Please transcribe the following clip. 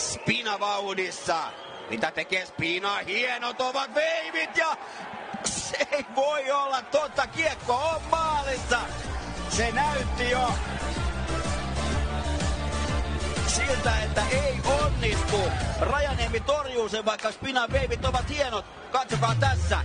Spina vauhdissa. Mitä tekee Spina? Hienot ovat veivit ja se ei voi olla totta. Kiekko on maalissa. Se näytti jo siltä, että ei onnistu. Rajaniemi torjuu sen, vaikka Spinan veivit ovat hienot. Katsokaa tässä.